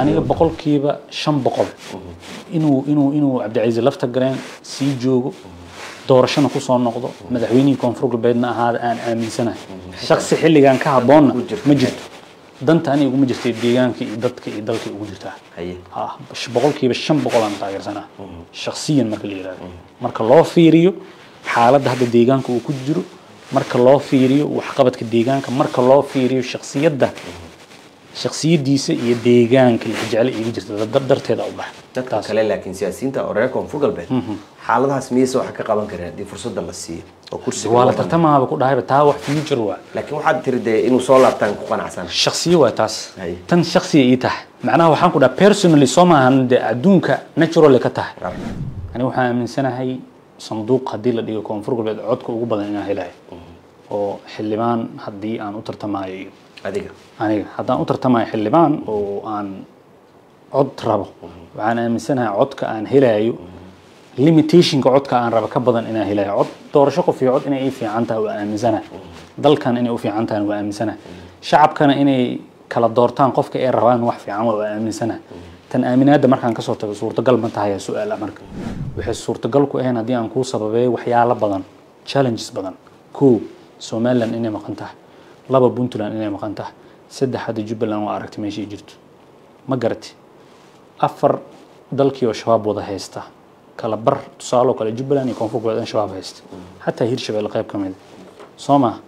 aniga boqolkiiba shan boqol. Inuu inuu inuu cabdicasiis lafta gareen sii joogo doorashana ku soo noqdo madaxweynihii koonfur galbeedna ahaada aan aaminsanahay. Shaksi xilligan ka habboonna ma jirto. Danta aniga iguma jirta deegaanka iyo dadka iyo dalka ugu jirtaa boqolkiiba shan boqol aan taageersanaa shaksiyan marka la yidhahdo marka loo fiiriyo xaaladda hadda deegaanka uu ku jiro marka loo fiiriyo waxqabadka deegaanka marka loo fiiriyo shaksiyadda shaksiyadiisa iyo deegaanka la jecel iga jirta dar- darteeda u bax dadka kale laakiin siyaasiyiinta reer koonfur galbeed xaaladahaas miyayse wax ka qaban kareen haddii fursadda la siiyo oo kursiga waa la tartamaaba ku dhahayba taa wax future waa. Laakiin waxaad tiri dee inuu soo laabtaan ku qanacsan. Shaksiyo waa taas. Tan shaksiya ii tahay. Macnaha waxaan ku dhaha personally soo maahan dee adduunka natural ka tahay. Aniga waxaan aaminsanahay sanduuq haddii la dhigo koonfur galbeed codka ugu badan inaan helayo oo xildhibaan haddii aan u tartamayo iyo adiga. Aniga haddaan u tartamayo xildhibaan oo aan cod rabo waxaan aaminsanahay codka aan helayo limitationka codka aan rabo ka badan inaan helayo cod doorasho qof iyo cod inay ii fiican tahay waa aaminsanahay. Dalkan inay u fiican tahay waa aaminsanahay. Shacabkana inay kala doortaan qofka ay rabaan wax fiican waa aaminsanahay. Tan aaminaadda markaan ka soo tago suurtagal ma tahay su'aala marka. Waxay suurtagal ku ahayn haddii aan kuu sababeeyo waxyaalo badan challenges badan. Kow somaliland inay maqan tahay laba puntland inay maqan tahay saddex hadda jubbaland waa aragtay meeshay jirto. Ma garati. Afar dalkii oo shabaab wada haysta. Kala bar tusaale oo kale jubbaland iyo koonfur galbeed in shabaab haysta. Xataa hirshabelle qayb ka mid. Soo ma?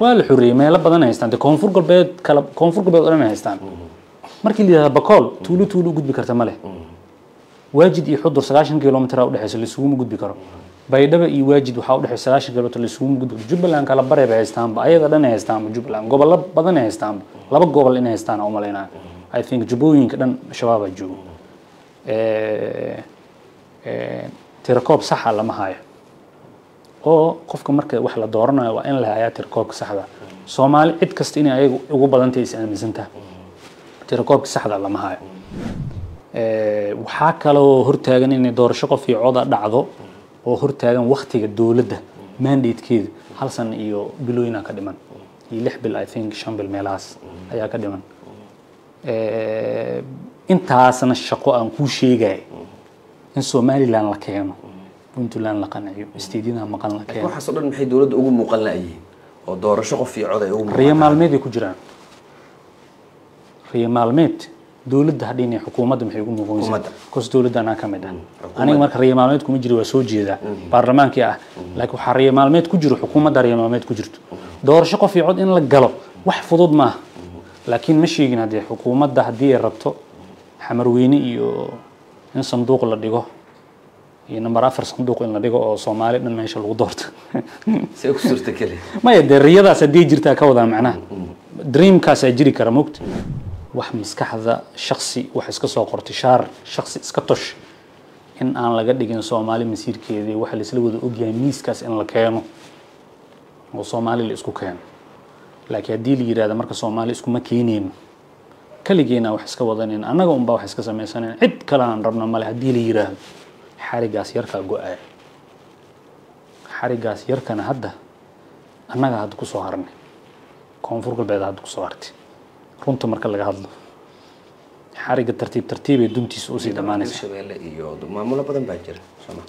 Waa la xoreeyey meelo badan ay haystaan koonfur galbeed kala koonfur galbeed oo dhan ay haystaan. Markii la yidhahda bakool tuulo tuulo u gudbi karta ma leh. Waajid iyo xudur sagaashan kilomitr udhexeysa laisuguma gudbi karo baydhaba iyo waajid waxaa udhexeysa sagaashan kilomitr laisuguma gudbi karo jubbaland kala bareeba haystaanba ayada dhan ay haystaanba jubbaland gobollo badan ay haystaanba laba gobol inay haystaan u i think jubbooyinka dhan shabaabaa joogo. Eh, eh, tirakoob saxa lama hayo oo qofka marka wax la dooranayo waa in la hayaa tirakoobka saxda. Soomaali cid kasta inay ayagu ugu badantay is aaminsantaha tirakoobka saxda lama hayo Eh, waxaa kaloo hortaagan inay doorasho qof iyo coda dhacdo oo hortaagan waktiga dowladda mandatekeeda hal san iyo bilooyinaa ka dhiman. Iyo lix bil i think shan bil meelahaas ayaa ka dhiman. Intaasna shaqo aan kuu sheegay in somaliland la keeno puntland la qanciyo steedyada maqan la keeno. Waxaas oo dhan maxay dowladda ugu muuqan la'yihiin oo doorasho qof iyo cod ay ugu riyo maalmeed ay ku jiraan. Riyo maalmeed dowladda hadhiin xukuumadda maxay ugu Xukuumadda. kos dowladda anaa ka mid ah. Xukuumadda. aniga marka maalmeed kuma jiro waa soo jeedaa. Baarlamaankii ah. Laakiin waxaa maalmeed ku jiro xukuumadda maalmeed ku jirto. Doorasho qof iyo cod in la galo wax fudud maaha. Laakiin ma sheegin haddii xukuumadda haddii ay rabto xamarweyne iyo in sanduuq la dhigo iyo number afar sanduuq in la dhigo oo soomaali dhan meesha lagu doorto. Maya dee riyadaas haddii jirtaa ka wadaa macnaha dreamkaasaa jiri kara mogta wax maskaxda shaksi wax iska soo qortay shaar shaksi iska tosh in aan laga dhigin soomaali masiirkeedii waxa laisla wada ogyahay miiskaas in la keeno. Oo soomaali la isku keeno. Laakiin haddii la yidhahda marka soomaali iskuma keeneyno kaligeena wax iska wadanin annaga unbaa wax iska samaysanen cid kale aan rabna male haddii la yidhaahdo xarigaas yarkaa go'aya xarigaas yarkana hadda annaga hadda ku soo harnay. Koonfur galbeed hadda ku soo hartay runta marka laga hadlo xariga tartiib tartiibay duntiisa usii iyo maamulo badan baa jira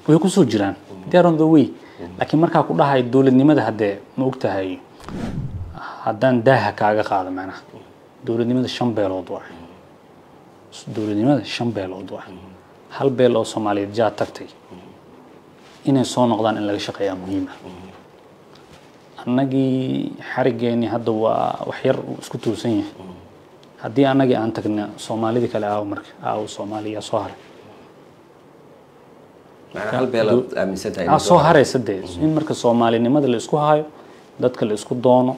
way kusoo jiraan they are on the way laakiin markaa ku dhahay dowladnimada haddee ma ogtahay haddaan daaha kaaga qaado macnaha dowladnimada shan beelood waa dowladnimada shan beelood waa hal beel oo soomaaliyeed jaa tagtay inay soo noqdaan in laga shaqeeyaa muhiima annagii xarigeeni hadda waa wax yar isku toosan yahay haddii annagii aan tagna soomaalidii kale aawo marka aawo soomaaliya soo haray. Soo haraysa dee in marka soomaalinimada la isku hayo dadka la isku doono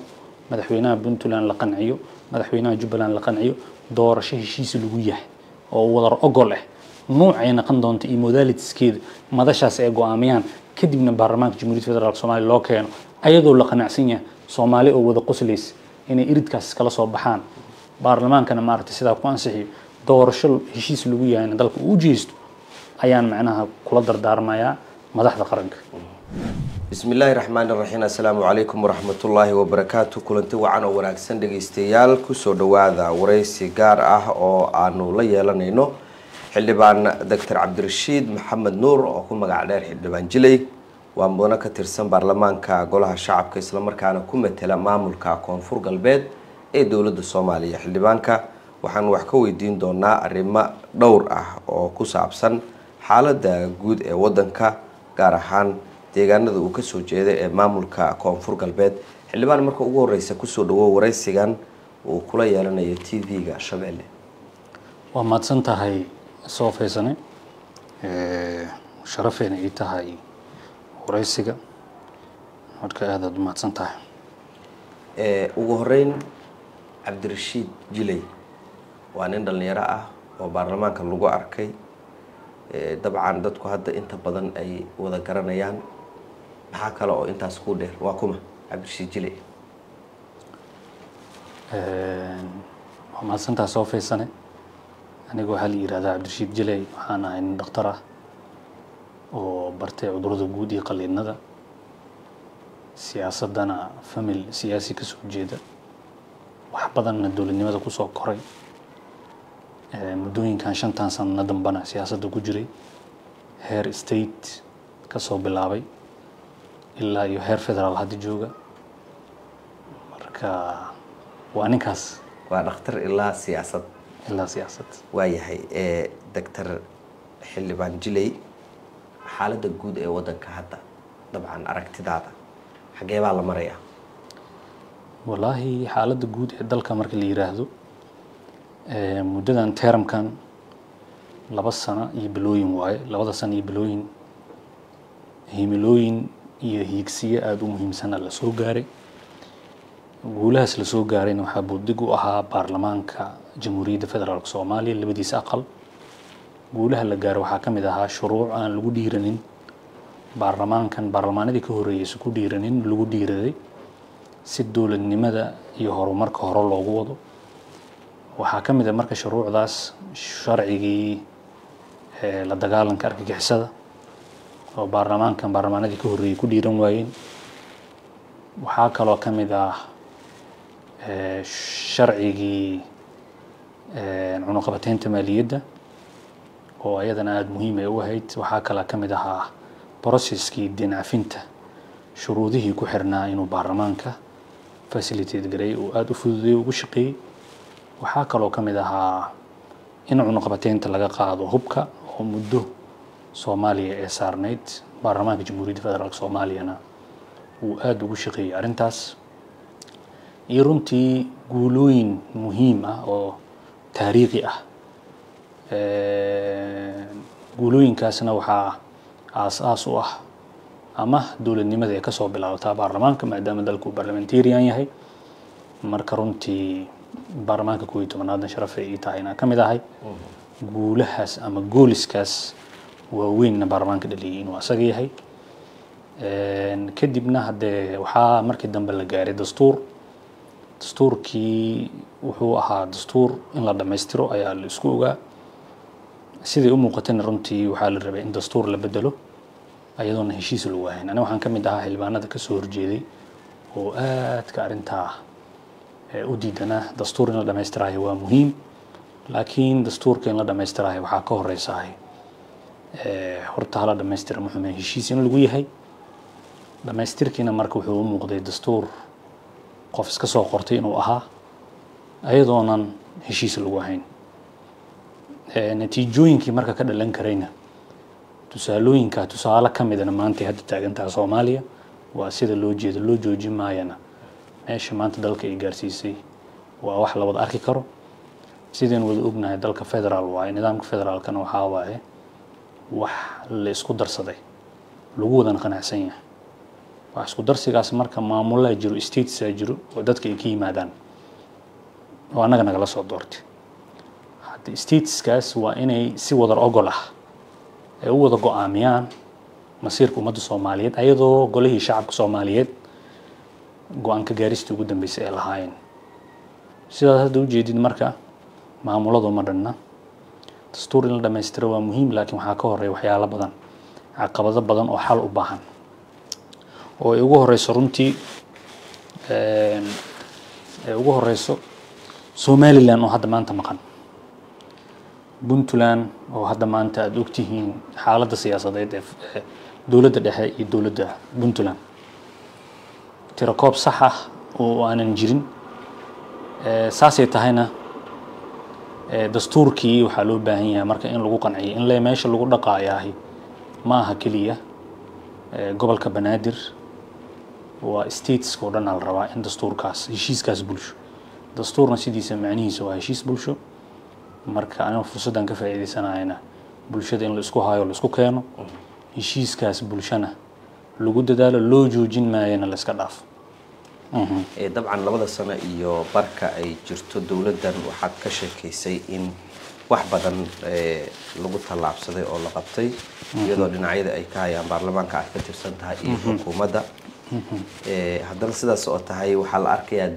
madaxweynaha puntland la qanciyo madaxweynaha jubbaland la qanciyo doorasho heshiis lagu yahay oo wadar ogol ah nuucay noqon doonta iyo modaliteskeeda madashaas ay go'aamiyaan kadibna baarlamaanka jamhuuriyadda federaalk soomaaliya loo keeno ayadoo la qanacsan yahay soomaali oo wada qoslaysa inay iridkaas kala soo baxaan baarlamaankana maaragtay sidaa ku ansixiyo doorasho heshiis lagu yahayna dalka uu jeesto ayaan macnaha kula dardaarmayaa madaxda qaranka. Bismi illaahi raxmaan iraxiim assalaamu calaykum waraxmatullaahi wabarakaatu kulanti wacan oo wanaagsan dhegeystayaal ku soo dhawaada wareysi gaar ah oo aanu la yeelanayno. Xildhibaan doctor cabdirashiid maxamed nuur oo ku magac dheer xildhibaan jiley waa mudano ka tirsan baarlamaanka golaha shacabka islamarkaana ku matela maamulka koonfur galbeed ee dowladda soomaaliya xildhibaanka waxaan wax ka weydiin doonaa arrimo dhowr ah oo ku saabsan xaaladda guud ee wadanka gaar ahaan deegaanada uu ka soo jeeda ee maamulka koonfur galbeed. Xildhibaan marka ugu horeysa ku soo dhawo wareysigan uu kula yeelanayo t v-ga shabeelle waa mahadsan tahay soo faysane sharafeena ii tahay wareysiga. Marka aadaad u mahadsan tahay. Ugu horeyn cabdirashiid jiley waa nin dhalinyaro ah oo baarlamaanka lagu arkay. Dabcan dadku hadda inta badan ay wada garanayaan. Maxaa kale oo intaas ku dheer? Waa kuma cabdirashiid jiley waa mahadsantaha soo faysane aniga waxaa la yihahdaa cabdirashiid jiley waxaan ahay nin dhakhtar ah oo bartay cudurrada guud iyo qaliinada. Siyaasadana famil siyaasi ka soo jeeda wax badanna dowladnimada ku soo koray. Muddooyinkan shantan sanano dambana siyaasadda ku jiray heer state ka soo bilaabay ilaa iyo heer federaal hadda jooga. Marka waa ninkaas. Waa dhakhtar ilaa siyaasad. Ilaa siyaasad. Waayahay doctor xildhibaan jiley xaaladda guud ee wadanka hadda dabcan aragtidaada xagee baa la marayaa wallaahi xaaladda guud ee dalka marka la yiraahdo muddadan teramkan laba sano iyo bilooyin waaye labada sano iyo bilooyin himilooyin iyo hiigsiyo aada u muhiimsana la soo gaaray. Guulahaas la soo gaarayna waxaa buddig u ahaa baarlamaanka jamhuuriyadda federaalk soomaaliya labadiisa aqal. Guulaha la gaaro waxaa ka mid ahaa shuruuc aan lagu dhiiranin baarlamaankan baarlamaanadii ka horreeyeysa ku dhiiranin lagu dhiiraday si dowladnimada iyo horumarka hore loogu wado. Waxaa ka mid a marka shuruucdaas sharcigii la dagaalanka argagixisada oo baarlamaankan baarlamaanadii ka horreeyey ku dhiiran waayeen. Waxaa kaloo ka mid ah sharcigii cunuqabateynta maaliyadda oo ayadana aada muhiim ay u ahayd. Waxaa kaloo ka mid ahaa broceskii dinafinta shuruudihii ku xirnaa inuu baarlamaanka facilitate gareey uu aada u fududeey ugu shaqeeyey. Waxaa kaloo ka mid ahaa in cunuqabateynta laga qaado hubka oo muddo soomaaliya ee saarneyd. Baarlamaanka jamhuuriyadda federaalk soomaaliyana uu aada ugu shaqeeyey arrintaas. Iyo runtii guulooyin muhiim ah oo taariikhi ah. Guulooyinkaasna waxaa aas-aas u ah ama dowladnimada ay ka soo bilaabataa baarlamaanka maadaama dalku barlamentarian yahay. Marka runtii baarlamaanka koob iyo tobanaadna sharaf ay ii tahay inaan ka mid ahay. Guulahaas ama gooliskaas waaweynna baarlamaanka dhaliyay inuu asaga yahay. Kadibna haddee waxaa markii dambe la gaaray dastuur. Dastuurkii wuxuu ahaa dastuur in la dhammaystiro ayaa la isku ogaa. Siday u muuqatayna runtii waxaa la rabay in dastuur la bedelo ayadoona heshiis lagu ahayn aniga waxaan ka mid ahaa xildhibaanada ka soo horjeeday oo aadka arrintaa u diidanaa dastuur in la dhammaystirayo waa muhiim. Laakiin dastuurka in la dhammaystirayo waxaa ka horeysahay horta hala dhammaystira muxume heshiis in lagu yahay. Dhammaystirkiina marka wuxuu u muuqday dastuur qof iska soo qortay inuu ahaa ayadoonan heshiis lagu ahayn. Natiijooyinkii marka ka dhalan karayna tusaalooyinka tusaale ka midana maantay hadda taagantaha soomaaliya waa sida loo jeedo loo jooji maayana. Meesha maanta dalka ay gaarsiisay waa wax la wada arki karo. Sidaynu wada ognahay dalka federaal waaye nidaamka federaalkana waxaa waaye wax la isku darsaday lagu wadan qanacsan yahay. Wax isku darsigaas marka maamulaa jiro statesaa jiro oo dadka ay ka yimaadaan oo annaga nagala soo doortay. Hadda stateskaas waa inay si wadar ogol ah ay u wada go'aamiyaan masiirka ummadda soomaaliyeed ayadoo golihii shacabka soomaaliyeed go'aanka gaaristii ugu dambeysay ay lahaayeen. Sidaas hadda ujeedid marka maamuladu ma dhanna. Dastuur in la dhammaystiro waa muhiim laakiin waxaa ka horreeya waxyaalo badan caqabado badan oo xal u baahan. Oo ay ugu horeyso runtii ay ugu horeyso somalilan oo hadda maanta maqan puntland oo hadda maanta aada ogtihiin xaaladda siyaasadeed ee dowladda dhexe iyo dowladda puntland. Tirakoob sax ah oo aanan jirin. Ee, saasay tahayna ee, dastuurkii waxaa loo baahan yahay marka in lagu qanciyo in le meesha lagu dhaqaayahay. Ma aha keliya. Ee, gobolka banaadir waa stateska oo dhan aa la rabaa in dastuurkaas heshiiskaas bulsho. Dastuurna sidiisa macnihiisa waa heshiis bulsho marka aniga fursaddan ka faa'iidaysanayana bulshada in la isku hayo la isku keeno heshiiskaas bulshana lagu dadaalo loo joojin maayana la iska dhaafo Ee, dabcan labada sano iyo barka ay jirto dowladdan waxaad ka sheekaysay in wax badan ee, lagu tallaabsaday oo la qabtay iyadoo dhinacyada ay ka hayaan baarlamaanka aad ka tirsan tahay iyo xukuumadda. Ee, haddana sidaas oo tahay waxaa la arkayaa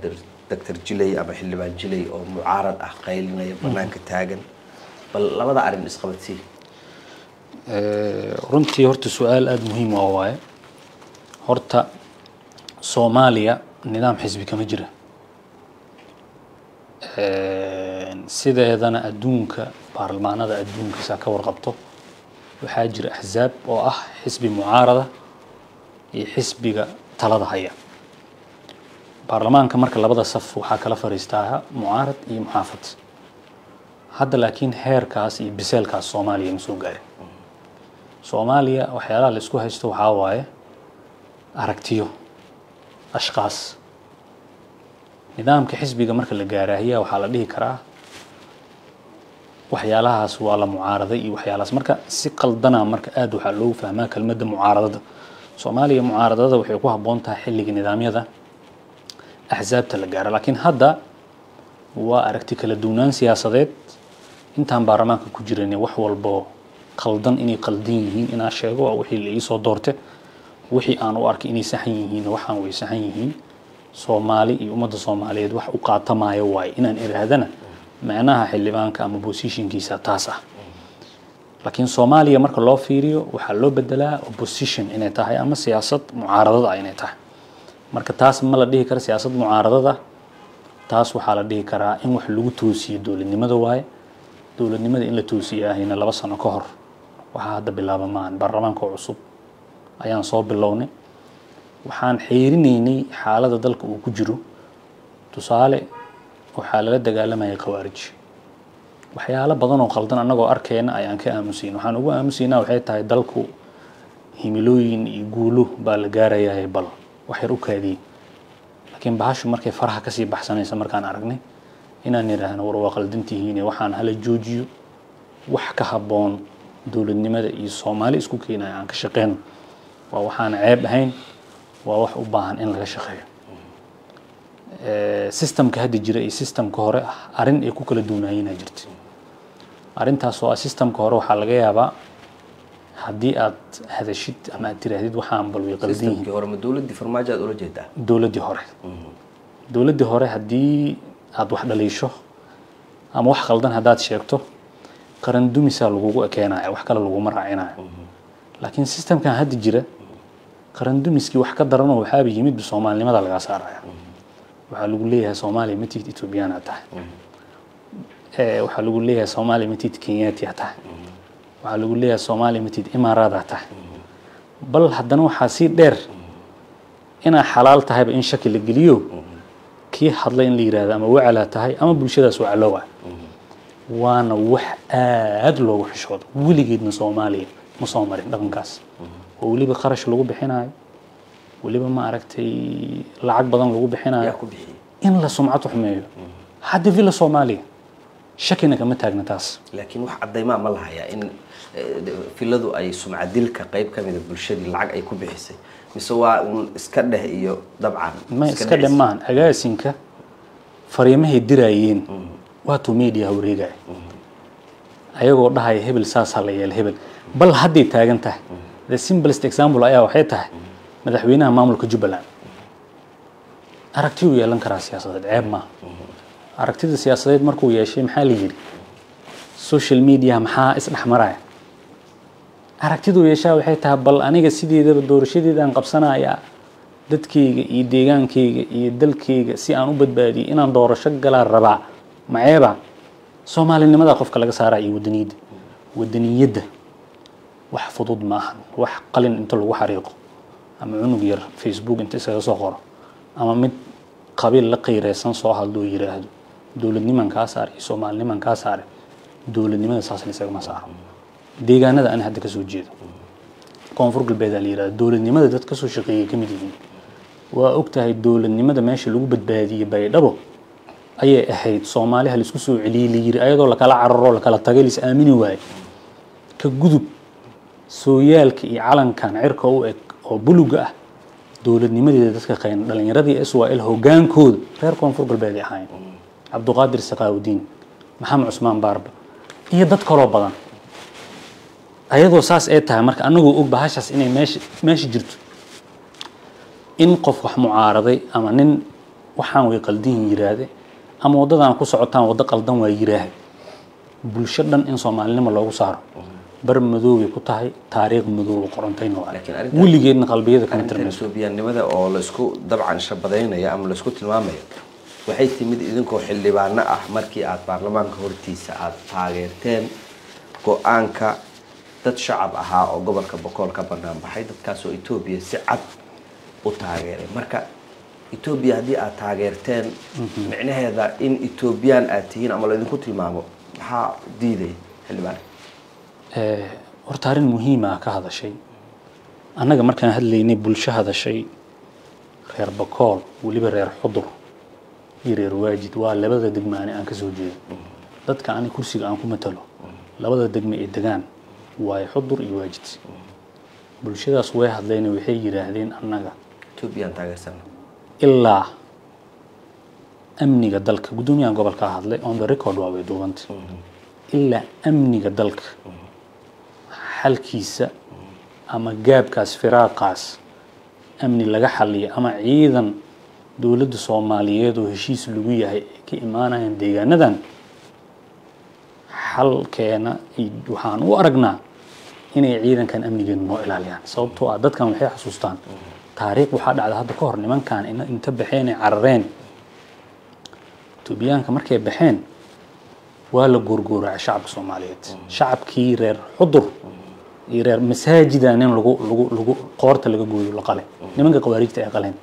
doctor jilay ama xildhibaan jilay oo mucaarad ah qaylinaya banaanka taagan. Bal labada arrin isqabadsii Ee, runtii horta su'aal aada muhiim ah waaye. Horta soomaaliya nidaam xisbi kama jira. Ee, sideedana adduunka baarlamaanada adduunka saa ka warqabto waxaa jira axsaab oo ah xisbi mucaarada iyo xisbiga talada haya baarlamaanka marka labada saf waxaa kala fariistaa mucaarad iyo muxaafad. Hadda laakiin heerkaas iyo biseelkaas soomaaliya ma soo gaarin soomaaliya waxyaalaha la isku haysto waxaa waaye aragtiyo ashkaas nidaamka xisbiga marka la gaaraahiya waxaa la dhihi karaa waxyaalahaas waa la mucaaraday iyo waxyaalahaas. Marka si qaldana marka aada waxaa loogu fahmaa kelmadda mucaaradada soomaaliya mucaaradada waxay ku habboon tahay xilliga nidaamyada axsaabta la gaaro laakiin hadda waa aragti kala duwanaan siyaasadeed. Intaan baarlamaanka ku jiran wax walbo qaldan inay qaldan yihiin inaan sheego waa wixii la iisoo doorte wixii aan u arkay inay saxan yihiin waxaan way saxan yihiin. Soomaali iyo ummadda soomaaliyeed wax u qaatamaayo waaye inaan irahdana macnaha xildhibaanka ama positionkiisa taas ah. Laakiin soomaaliya marka loo fiiriyo waxaa loo bedelaa opposition inay tahay ama siyaasad mucaaradada ah inay tahay marka taas ma la dhihi karo siyaasad mucaaradada. Taas waxaa la dhihi karaa in wax lagu toosiyo dowladnimada waaye. Dowladnimada in la toosiyo ahayna laba sano ka hor. Waxaa hadda bilaaba maahan baarlamaanka cusub. Ayaan soo bilownay. Waxaan xeerinaynay xaaladda dalka uu ku jiro. Tusaale waxaa lala dagaalamayay khawaarij. Waxyaalo badan oo annagoo arkeyna ayaan ka aamusayn waxaan ugu aamusaynaa waxay tahay dalku himilooyin iyo guulo baa la gaarayahay bal wax yar u kaadiyey laakiin bahashu markay faraha ka sii baxsanaysa markaan aragnay inaan idhaahno war waa qaldantihiine waxaan hala joojiyo. Wax ka habboon dowladnimada iyo soomaali isku keenaya aan ka shaqeyno waa waxaan ceeb ahayn waa wax u baahan in laga shaqeeyo. Systemka hadda jira iyo systemka hore arrin ay ku kala duunaayeenaa jirta arrintaas oo ah systemka hore waxaa laga yaabaa haddii aad hadashid ama aad tiraahdid waxaan bal way qaldan yihiin systemkii hore ma dowladdii farmaajo aad ula jeedaa dowladdii hore dowladdii hore haddii aad wax dhaliisho ama wax qaldan haddaad sheegto qaran dumisaa lagugu ekeenaya wax kale laguma raacinayo laakiin systemkan hadda jira qaran dumiskii wax ka daranoo waxaaba yimid soomaalinimada lagaa saaraya waxaa lagu leeyahay soomaaliya matid ethoobiyaana tahay Eh, waxaa lagu leeyahay soomaaliya matid kenyatia tahay waxaa lagu leeyahay soomaaliya matid imaaraada tahay. Bal haddana waxaa sii dheer inaa xalaal tahayba in shaki la geliyo kii hadlay in la yidhaahdo ama wacalaa tahay ama bulshadaas wacaloowa waana wax aad loogu xishoodo weligeedna soomaaliya ma soo marin dhaqankaas. Oo weliba qarash lagu bixinayo weliba ma aragtay lacag badan lagu bixinayo in la sumcad xumeeyo hadda villa soomaaliya shakina kama taagna taas. Laakiin wax caddaymaa ma lahayaa in filadu ay sumcadilka qayb ka mida bulshadii lacag ay ku bixisay. Mise waa un iska dheh iyo dabcan. Ma iska dhe maahan. Agaasinka fariimahay diraayeen. Waatuu media wareegaya ayagoo dhahaya hebel saasaa la yeela hebel. Bal hadday taagan tahay. The simplest example ayaa waxay tahay madaxweynaha maamulka jubbaland. Aragti uu yeelan karaa siyaasadeed ceeb maaha aragtida siyaasadeed markuu yeeshay maxaa la yidhi? Social media maxaa isdhexmaraya aragtiduu yeeshaa waxay tahay bal aniga sideedaba doorashadeedaan qabsanaya dadkayga iyo deegaankayga iyo dalkayga si aan u badbaadiyay inaan doorasho galaa rabaa maceeba soomaalinimada qofka laga saaraa iyo wadaniyadda wadaniyadda wax fudud ma ahan wax qalin inta lagu xariiqo ama cunug yar facebook inta isaga soo qoro ama mid qabiil la qiireysan soo hadlo oo yiraahdo dowladniman kaa saar iyo soomaaliniman kaa saare dowladnimada saasna isagama saaro deegaanada ani hadda ka soo jeedo. Koonfur galbeedaa la yiraahdo dowladnimada dad ka soo shaqeeyay ka mid yihiin. Waa og tahay dowladnimada meesha lagu badbaadiyey baydhabo ayay ahayd soomaaliha la isku soo celiyey la yiri ayadoo lakala cararo lakala tagay lais aamini waaye ka gudub sooyaalka iyo calankan cirka u eg oo buluga ah dowladnimadeeda dadka qayn dhalinyaradii israel hogaankooda reer koonfur galbeed ay ahaayeen. Cabduqaadir sakaawudiin maxamed cusmaan baarba iyo dad kaloo badan ayadoo saas ay tahay marka anagoo og bahashaas inay meesha meesha jirto. In qof wax mucaaraday ama nin waxaan way qaldihin yiraahde ama waddadan ku socotaan waddo qaldan waa yiraahde bulsho dhan in soomaalinimo loogu saaro. Bar madoobay ku tahay taariikh madooba qorantayna weligeedna qalbiyada kama arrintan tirmayso etoobiyaannimada oo la isku dabcan shabadaynaya ama la isku tilmaamaya waxay timid idinkoo xildhibaano ah markii aad baarlamaanka hortiisa aada taageerteen go'aanka dad shacab ahaa oo gobolka bokool ka banaan baxay dadkaasoo etoobiya si cad u taageeray. Marka etoobiya haddii aad taageerteen micnaheeda in etoobiyaan aad tihiin ama laydinku tilmaamo maxaa diidaya xildhibaan? Eh, horta arrin muhiima ka hadashay. Annaga markaan hadlaynay bulsho hadashay reer bakool weliba reer xudur iyo reer waajid waa labada degmaane aan ka soo jeedo. Dadka ani kursiga aan ku matalo labada degme ee degaan waayo xudur iyo waajid bulshadaas way hadleen waxay yidhaahdeen annaga. Ilaa amniga dalka. Guddoomiyahan gobolka hadlay on the record waa way duubanta ilaa amniga dalka. Xalkiisa ama gaabkaas firaaqaas amni laga xaliyo ama ciidan dowladda soomaaliyeed oo heshiis lagu yahay ay ka imaanayaan deegaanadan xalkeena waxaan u aragnaa inay ciidankan amnigeena noo ilaaliyaan. Sababtoo ah dadkan waxay xasuustaan. Taariikh waxaa dhacda hadda ka hor nimankan in- inta baxeen carareen. Etoobiyaanka markay baxeen waa la goorgooracay shacabka soomaaliyeed. Shacabkii reer xudur iyo reer masaajida nin lagu lagu lagu qoorta laga gooyo la qale nimanka qawaariijta ay qaleen.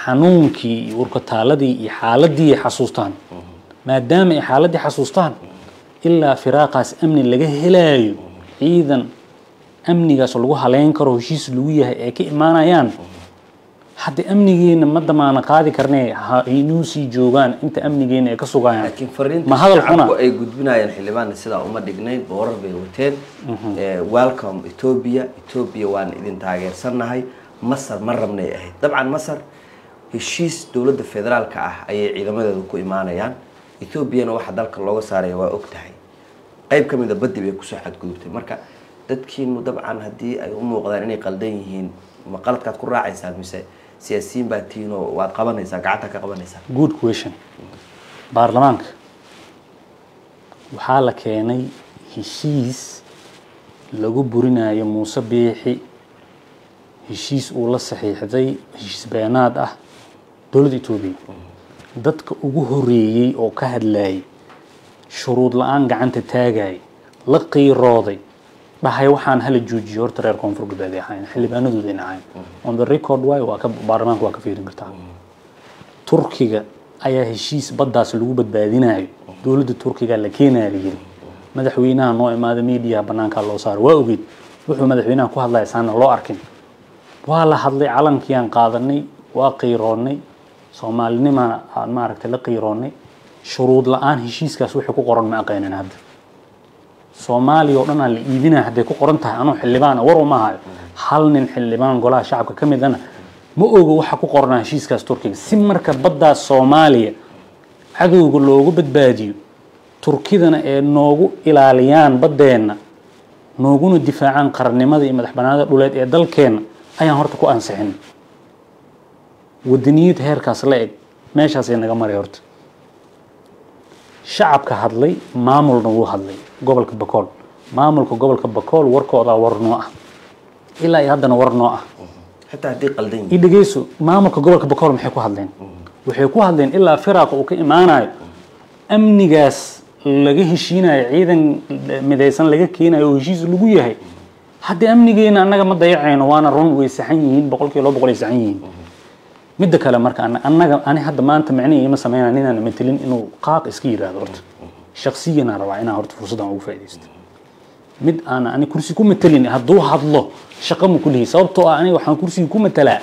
Xanuunkii iyo urkataaladii iyo xaaladii ay xasuustaan. Maadaama ay xaaladii xasuustaan ilaa firaaqaas amni laga helaayo ciidan amnigaas lagu haleyn karo heshiis lagu yahay ay ka imaanayaan. Hadda amnigeena ma damaana qaadi karnee ha inuu sii joogaan inta amnigeena ay ka sugayaan ma hadal xuna ay gudbinayaan xildhibaanna sidaa uma dhignayn boorar bay wateen. Eh, welcome ethiopia ethiopia waan idin taageersannahay masar ma rabnay ahayd. Dabcan masar heshiis dowladda federaalka ah ayay ciidamadeedu ku imaanayaan. Ethoobiana waxa dalka looga saaraya waa og tahay qayb ka mid a baddi bay ku soo xadgudubtay. Marka dadkiinu dabcan haddii ay u muuqdaan inay qaldan yihiin ma qaladkaad ku raacaysaan mise siyaasiyiin baa tihiin oo waad qabanaysaa gacanta ka qabanaysaa? Good question. Baarlamaanka. Waxaa la keenay heshiis lagu burinayo muuse biixi. Heshiis uu la saxiixday heshiis beenaad ah dowladda etoobiya dadka ugu horeeyey oo ka hadlayay shuruud la'aan gacanta taagayay la qiirooday. Dhahay waxaan hala joojiyo horta reer koonfur galbeed ay ahayn xildhibaanadooda ahayn. On the record waay waa ka waa ka fiirin kartaa turkiga ayaa heshiis baddaas lagu badbaadinayo dowladda turkiga la keenaya la yiri madaxweynaha noo imaada miidiyaha banaankaa loo saaro. Waa ogeyd wuxuu madaxweynaha ku hadlaya saana loo arkin. Waa la hadlay calankiiaan qaadanay waa qiiroonnay. Soomaalinimana aan maaragtay la qiiroonnay shuruud la'aan heshiiskaas wixii ku qoran ma aqaynan hadda? Soomaaliya oo dhan aan la iibinaya hadday ku qoran tahay anuu xildhibaana war uma hayo hal nin xildhibaan golaha shacabka ka midana ma ogo waxa ku qornaa heshiiskaas turkiga. Si marka baddaas soomaaliya cadowga loogu badbaadiyo turkidana ee noogu ilaaliyaan baddeenna nooguna difaacaan qarannimada iyo madax banaanida dhuleed ee dalkeenna ayaan horta ku ansixin. Wadaniyad heerkaas la eg meeshaasay naga maray horta shacabka hadlay maamulna wuu hadlay gobolka bakool maamulka gobolka bakool warkoodaa war noo ah ilaa iyo haddana war noo ah dhegeyso maamulka gobolka bakool maxay ku hadleen? Waxay ku hadleen ilaa firaaqa uu ka imaanayo. Amnigaas laga heshiinayo ciidan midaysan laga keenayo oo heshiis lagu yahay. Haddii amnigeena annaga ma dayacayno waana run way saxan yihiin boqolkiiba laba boqol ay saxan yihiin midda kale marka annaga ani hadda maanta micnihi ima sameynaa ninaan matelin inuu qaaq iska yiraahdo horta. Shaksiyan rabaa inaan horta fursaddan ugu faaidaysto mid aan ani kursi ku matelin hadduu hadlo shaqo ma ku lihi. Sababtoo ah aniga waxaan kursiga ku matelaa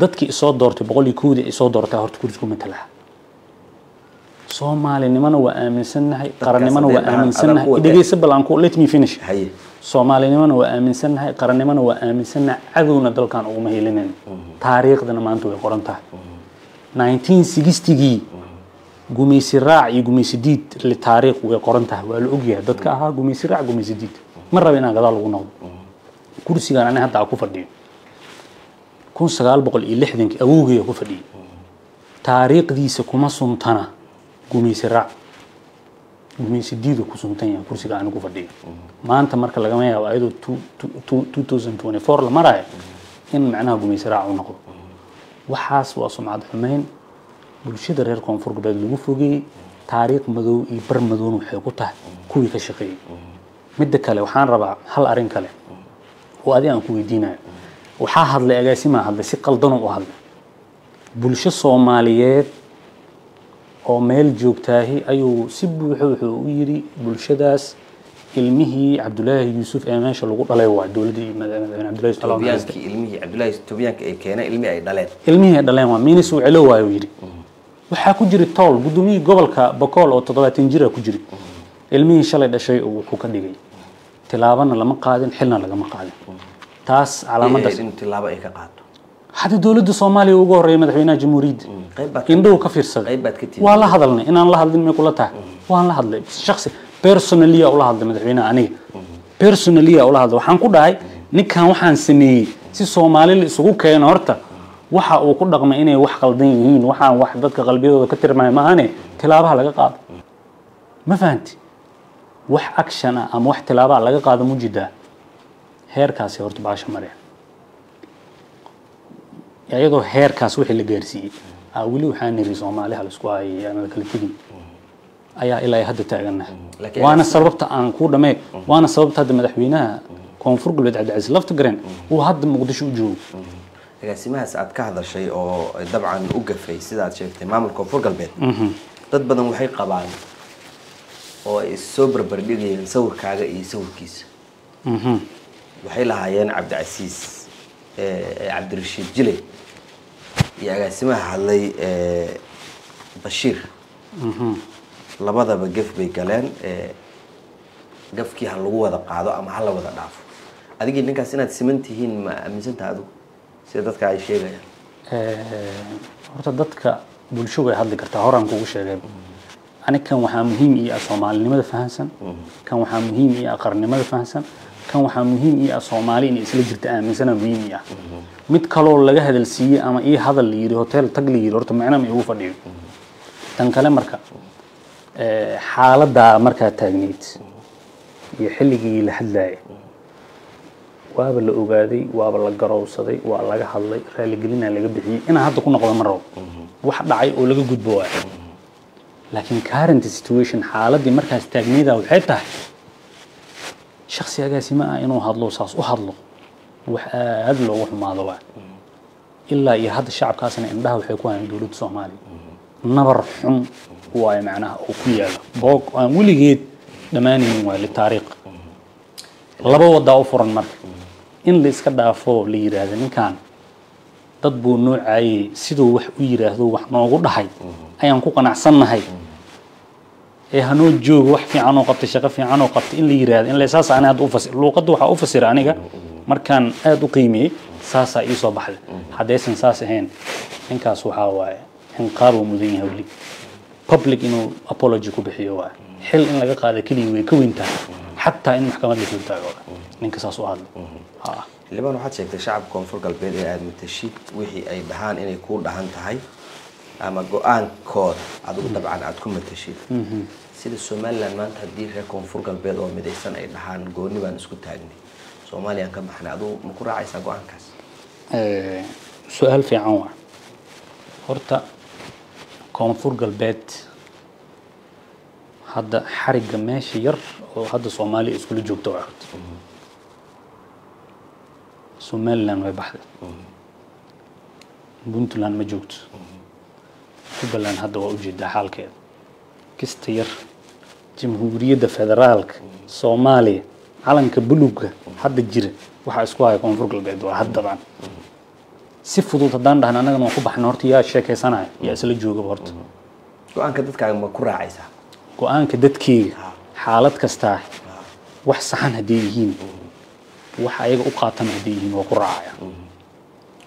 dadkii isoo doortay boqol iyo kowdii isoo doortay horta kursi ku matelaa soomaalinimana waa aaminsannahay qarannimana waa aaminsannahay. Dhegeysa bal aan ku let me finish. Soomaalinimana waa aaminsannahay qarannimana waa aaminsannahay. Cadowna dalkan uguma helinayn taariikhdana maanta way qoran tahay. 1960gii gumaysi raac iyo gumaysi diid li taariikh way qoran tahay. Waa la ogyahay dadka ahaa gumaysi raac gumaysi diid. Ma raba inaan gadaal ugu noqdo? Kursigaan ani hadda ku fadhiyo. Kun sagaal boqol iyo lixdankii awowgaya ku fadhiyay taariikhdiisa kuma suntana gumaysi raac gumaysi diidu ku suntan yahay kursiga aan ku fadhiyo. Maanta marka lagama yaabo ayadoo two- two- two- 2024 la marayo in macnaha gumaysi raac u noqdo. Waxaas waa sumcad xumeyn bulshada reer koonfur galbeed lagu fogeeyey taariikh madow iyo bar madowna waxay ku tahay. Kuwii ka shaqeeyey midda kale waxaan rabaa hal arrin kale oo adi aan ku weydiinayo. Waxaa hadlay agaasimaa hadlay si qaldanoo u hadlay. Bulsho soomaaliyeed oo meel joogtaahi ayuu si buuxo wuxuu u yidhi bulshadaas ilmihii cabdulaahi yuusuf ee meesha lagu dhalay waa dowladdii madaxweyne ilmihii ay dhaleen. Waa miinis uu celo waayo yidhi. Waxaa ku jiri tool gudoomiyii gobolka bokool oo toddobaatan jira ku jiri. Ilmihii shalay dhashay oo wuxuu ka dhigay. Tilaabana lama qaadin xilna lagama qaadin. Taas calaamadaas in tilaabo ay ka qaato hadda dowladda soomaaliya ugu horreeya madaxweynaha jamhuuriyadda baad indhuhu ka fiirsaday waa la hadalnay inaan la hadlin may kula tahay. Waan la hadlay. Shaksi personalia ula hadlay madaxweynaha aniga. Personalia ula hadlay. Waxaan ku dhahay ninkan waxaan sameeyey si soomaali la isugu keeno horta waxa uu ku dhaqmay inay wax qaldan yihiin waxaan wax dadka qalbiyadooda ka tirmaya maahane tilaabaha laga qaado. Ma fahanti? Wax action ah ama wax tilaabaha laga qaado mujidaa heerkaasi horta baasha mareen iyadoo heerkaas wixii la gaarsiiyey. Aa weli waxaa niri soomaali halisku hayay aan la kala tegin. Ayaa ilaa hadda taagannahay Laakiin- waana sababta aan ku dhamay waana sababta hadda madaxweynaha koonfur galbeed cabdicasiis laftagareen uu hadda muqdisho u joogo. Agaasimahaas aad ka hadashay oo dabcan u gafay sidaad sheegtay maamulka koonfur galbeed dad badan waxay qabaan oo ay soo barbardhigayeen sawirkaaga iyo sawirkiisa. Mhm. waxay lahaayeen cabdicasiis eh, cabdirashiid jile iyo agaasimaha hadlay bashiir labadaba gef bay galeen gafkii ha lagu wada qaado ama ha la wada dhaafo. Adigii ninkaas inaad siman tihiin ma aaminsantaha adigu? Sida dadka ay sheegayaan. Horta dadka bulsho way hadli kartaa horaan kugu sheegay. Ani kan waxaa muhiim ii ah soomaalinimada fahansan kan waxaa muhiim ii ah qarnimada fahansan kan waxaa muhiim ii ah soomaali inay isla jirta aaminsana muhiim ii ah. Mid kaloo laga hadalsiiyey ama ii hadal la yidhi hotel tag la yidhi horta macna ma igu fadhiyo. Tan kale marka eh, xaaladdaa markaa taagneyd iyo xilligii la hadlayay waaba la ogaaday waaba la garowsaday waa laga hadlay raaligelina laga bixiyey. Inaan hadda ku noqdo ma rabo. Wax dhacay oo laga gudbo waay laakiin current situation xaaladii markaas taagneeda waxay tahay shaksi agaasimo ah inuu hadlo saas u hadlo. Wax aad loogu xumaado waa ilaa iyo hadda shacabkaasna indhaha waxay ku hayaan dowladda soomaaliya. Nabar xun waayo macnaha oo ku yaalla boog aan weligeed dhammaanaynin waa litaariikh laba wadaa u furan marka in la iska dhaafo la yidhaahdo ninkan dad buu noocayey siduu wax u yidhaahdo wax noogu dhahay ayaan ku qanacsannahay hanoo joogo wax fiican oo qabtay shaqo fiican oo qabtay in la yidhaahdo in saas ani hadda u fasir luuqadda waxaa u fasira aniga markaan aada u qiimeeyey saasaa ii soo baxday. Haddaysan saas ahayn ninkaas waxaa waaye inqaab uu mudan yahay weli. Public inuu apology ku bixiyo waaye xil in laga qaada keliya way ka weyn tahay. Xataa in maxkamad la soo taago ninka saas u hadla ha xildhibaan waxaad sheegtay shacabka koonfur galbeed ee aada matashid wixii ay dhahaan inay kuu dhahan tahay ama go'aankooda adigu dabcan aada ku matashid sida somalilan maanta haddii reer koonfur galbeed oo midaysan ay dhahaan gooni baan isku taagnay. Soomaaliyaan ka baxnay adigu ma ku raacaysaa go'aankaas? Eh, su'aal fiican waa. Horta koonfur galbeed hadda xarigga meesha yar oo hadda soomaaliya iskula joogto waa horta somaliland way baxday. Puntland ma joogto. Jubbaland hadda waa u jeedaa xaalkeeda. Kista yar jamhuuriyadda federaalka soomaaliya calanka buluga hadda jira. Waxaa isku haya koonfur galbeed waa haddadan si fudud haddaan dhahna annagana waan ku baxna horta yaa sheekaysanaya yaa isla joogaba horta. Go'aanka dadkaaga ma ku raacaysaa? Go'aanka dadkeyga xaalad kastaa wax saxan hadday yihiin. Wax ayaga u qaatan hadday yihiin waa ku raacaya.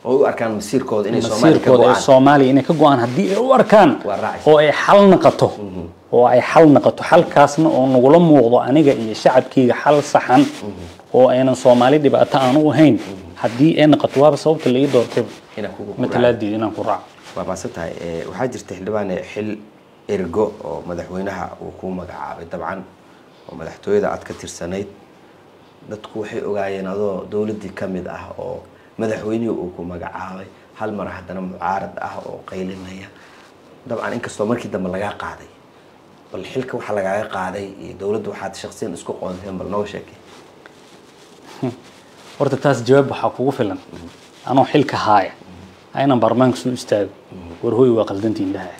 Oo u arkaan masiirkooda inay soomaaliya ka go'aan. Soomaaliya inay ka go'aan haddii ay u arkaan oo ay xal naqato oo ay xal naqato xalkaasna oo nagula muuqdo aniga iyo shacabkeyga xal saxan oo aynan soomaali dhibaato aan u ahayn haddii ay naqato waaba sababta la ii doortay. Inaa kugu ku raaco. matalaadeeda inaan ku raaco. Waa maasan tahay Eh, waxaa jirta xildhibaane xil ergo oo madaxweynaha uu ku magacaabay. Dabcan oo madaxtooyada aad ka tirsanayd dadku waxay ogaayeen adoo dowladdii ka mid ah oo madaxweynihii uu ku magacaabay. Hal mar haddana mucaarad ah oo qaylinaya. Dabcan inkastoo markii dambe lagaa qaaday bal xilka waxaa lagaaga qaaday iyo dowladda waxaad shaksiyan isku qoonteen bal nooga sheekay horta taas jawaab waxaa kugu filan. Anoo xilka haaya ha inaan baarlamaanka soo istaago war hooy waa qaldantiin dhahay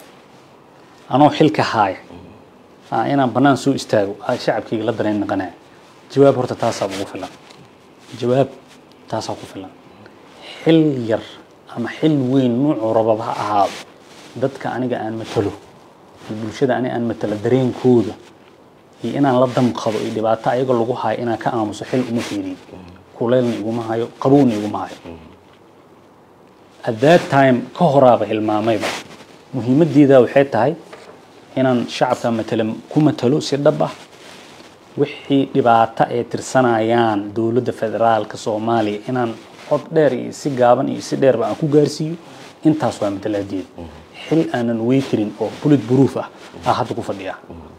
anoo xilka haaya ha inaan bannaan soo istaago ha shacabkayga la dareen naqanaya jawaab horta taasaa ugu filan. Jawaab taasaa ku filan. Xil yar ama xil weyn nuucu rababa ha ahaado dadka aniga aan matalo bulshada aniga aan matalo dareenkooda iyo inaan la damqado iyo dhibaato ayaga lagu hayo inaan ka aamuso xil uma fiiriyo kuleylna iguma hayo qabowna iguma hayo. At that time ka horaaba hilmaamayba. Muhiimaddeeda waxay tahay inaan shacabka matala ku matalo si dhab ah. Wixii dhibaato ay tirsanayaan dowladda federaalka soomaaliya inaan cod dheer iyo si gaaban iyo si dheerba aan ku gaarsiiyo. Intaas waa matalaadeeda xil aanan wey karin oo bullet proof ah aa hadda ku fadhiya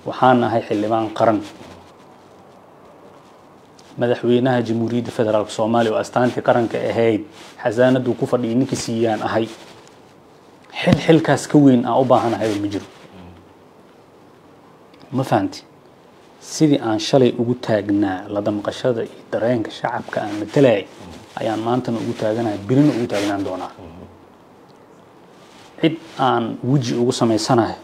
waxaan ahay xildhibaan qaran. Madaxweynaha jamhuuriyadda federaalka soomaaliya oo astaantii qaranka ahayd xasaanaduu ku fadhiyay ninkii siiyaan ahay. Xil xilkaas ka weyn aan u baahanahay ma jiro. Ma fahanti? Sidii aan shalay ugu taagnaa la damqashada iyo dareenka shacabka aan matalayay ayaan maantana ugu taaganahay birina ugu taagnaan doonaa cid aan weji ugu samaysanahay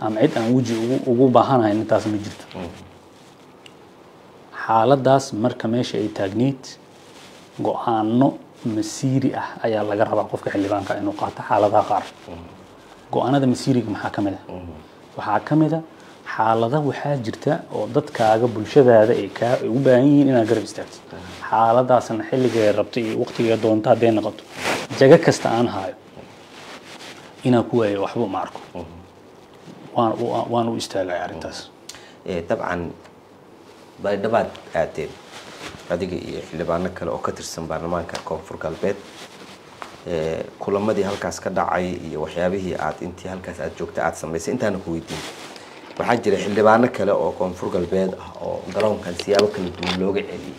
ama cid aan weji ugu ugu baahanahay intaas ma jirto. Xaaladaas marka meesha ay taagneyd go'aano masiiri ah ayaa laga rabaa qofka xildhibaanka inuu qaato xaaladaha qaar. Go'aanada masiiriga maxaa ka mid ah? Waxaa ka mid a xaalada waxaa jirta oo dadkaaga bulshadaada ay kaa ay u baahan yihiin inaad garab istaagto. Xaaladaasna xilligay rabto iyo waqtigay doonto hadday noqoto. Jago kasta aan hayo inaan ku waayo waxba ma arko. Waan u- arrintaas. Eh, dabcan baydhabaad aadeen adiga iyo xildhibaano kale oo ka tirsan baarlamaanka koonfur galbeed. Kulamadii halkaas ka dhacay iyo waxyaabihii aad intii halkaas aad joogta aad samaysay intaana ku weydiin. Waxaa jira xildhibaano kale oo koonfur galbeed ah oo garoonkan siyaabo kala duwan looga celiyey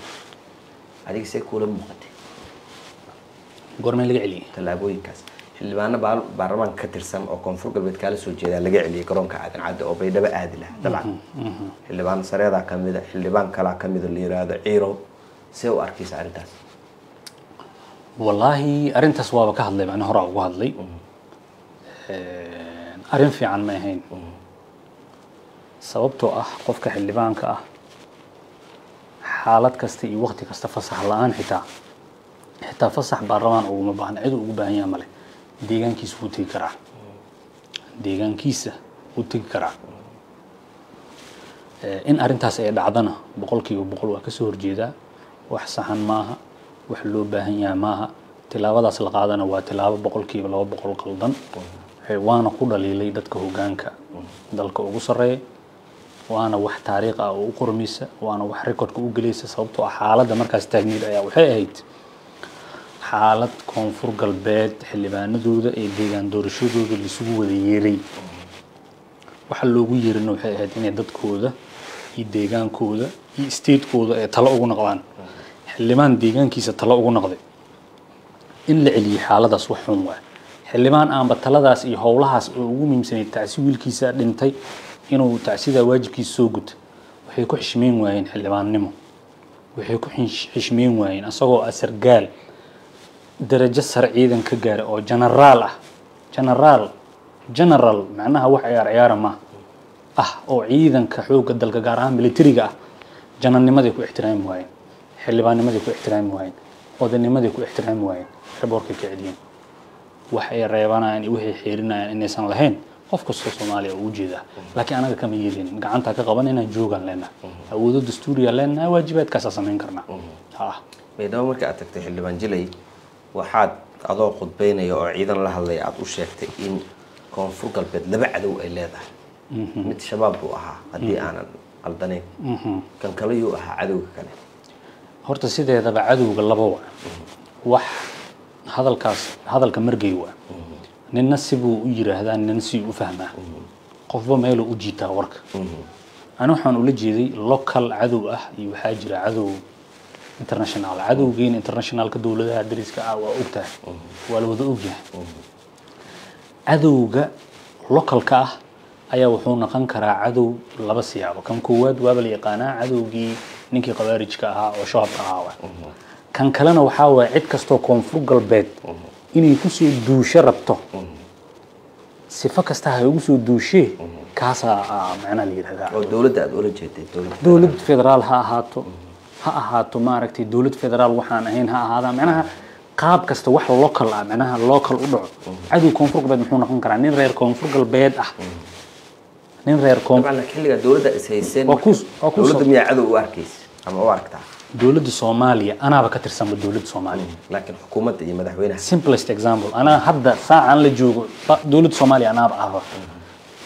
adiga see kuula muuqatay? Goormee laga celiyay? Tallaabooyinkaas xildhibaano baar- baarlamaanka ka tirsan oo koonfur galbeed kaala soo jeedaa laga celiyey garoonka aadan cadde oo baydhabo aadi laha dabcan. Xildhibaan sareedaa ka mida xildhibaan kalaa ka mida la yiraahdo ciirow see u arkaysa arrintaas? Wallaahi arrintaas waaba ka hadlay baan horaa ugu hadlay. Arrin fiican ma ahayn. Sababtoo ah qofka xildhibaanka ah xaalad kasta iyo waqti kasta fasax la'aan xitaa. Xitaa fasax baarlamaan uguma baahna cid ugu baahan yaha male deegaankiisa wuu tegi karaa. Deegaankiisa wuu tegi karaa. Eh, in arrintaas ay dhacdana boqolkiiba boqol waa ka soo horjeedaa. Wax saxan maaha wax loo baahan yahay maaha. Tilaabadaas la qaadana waa tilaabo boqolkiiba laba boqol qaldan. Waana ku dhaliilay dadka hogaanka dalka ugu sarreeya waana wax taariikh ah oo u qormaysa waana wax rekordka u gelaysa sababtoo ah xaaladda markaas taagneed ayaa waxay ahayd xaalad koonfur galbeed xildhibaanadooda ee deegaan doorashadooda laisugu wada yeeray. Waxa loogu yeerina waxay ahayd inay dadkooda iyo deegaankooda iyo statekooda ay talo ugu noqdaan xildhibaan deegaankiisa talo ugu noqday in la celiyo xaaladaas wax xun waa xildhibaan aanba taladaas iyo howlahaas oo ugu muhiimsanay tacsi wiilkiisa dhintay inuu tacsidaa waajibkiisa soo guto waxay ku xishmeyn waayeen xildhibaannimo. Waxay ku xish- xishmeyn waayeen asagoo ah sargaal darajo sare ciidan ka gaara oo genaraal ah. Genaraal general macnaha wax ciyaar ciyaara ma ah oo ciidanka xoogga dalka gaar ahaan militariga ah. Janarnimaday ku ixtiraami waayeen xildhibaannimaday ku ixtiraami waayeen odanimaday ku ixtiraami waayeen reboorkay ka celiyeen. Wax ay reebanayaan iyo waxay xeerinayaan inaysan lahayn qof kastoo soomaaliya uu u jeedaa laakiin anaga kama yeelin gacantaa ka qaban inaan joogaan leenahay awoodo dastuuriya leenahay waajibaadkaasaa samayn karnaa ha. Maydhabo marka aad tagtay xildhibaan jilay waxaad adoo khudbeynaya oo ciidan la hadlaya aada u sheegtay in koonfur galbeed laba cadow ay leedahay. Mid shabaab buu ahaa haddii aanan qaldanayn kan kale yuu ahaa cadowga kale. Horta sideedaba cadowga laba waa. Wax hadalkaas hadalka margay waa. Ninna sibuu u yiraahdaa ninna si u fahmaa. Qofba meeluu u jiitaa warka. Ani waxaan ula jeeday local cadow ah iyo waxaa jira cadow international. Cadowgeena internationalka dowladaha dariska ah waa ogtahay waa la wada ogyahay. Cadowga localka ah ayaa wuxuu noqon karaa cadow laba siyaabo. Kan koowaad waaba la yaqaanaa cadowgii ninkii khawaarijka ahaa oo shabaabka ahaa kan kalena waxaa waaya cid kastoo koonfur galbeed inay ku soo duusho rabto. Sifo kasta ha ugu soo duushee kaasaa macnaha la yidhahdaa. Oo dowladda aada ula jeeday dowladda dowlad federaal ha ahaato ha ahaato maaragtay dowlad federaal waxaan ahayn ha ahaada macnaha qaab kasta wax local ah macnaha local u dhaco. Cadow koonfur galbeed muxuu noqon karaa nin reer koonfur galbeed ah. Nin reer xilligaa dowladda is hayseen Waa ku- waa ku dowladda miyaa cadow u arkaysa ama u aragtaa dowladda soomaaliya anaaba ka tirsanba dowladda soomaaliya. Laakiin xukuumadda iyo madaxweynaha. Simplest example anaa hadda saacan la joogo dowladda soomaaliya anaaba ahba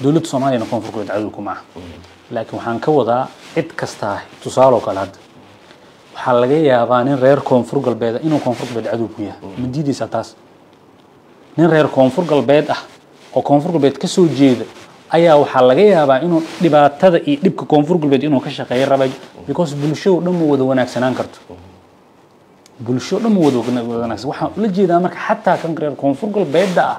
dowladda soomaaliyana koonfur galbeed cadow kuma aha. Laakiin waxaan ka wadaa cid kasta tusaaloo kale hadda waxaa laga yaabaa nin reer koonfur galbeed inuu koonfur galbeed cadow ku yahay. Ma diidaysaa taas? Nin reer koonfur galbeed ah oo koonfur galbeed ka soo jeeda ayaa waxaa laga yaabaa inuu dhibaatada iyo dhibka koonfur galbeed inuu ka shaqeeyo rabay because bulshadu dhan ma wada wanaagsanaan karto bulsho dhan ma wada wanaagsan. Waxaan ula jeedaa marka xataa kan reer koonfur galbeedda ah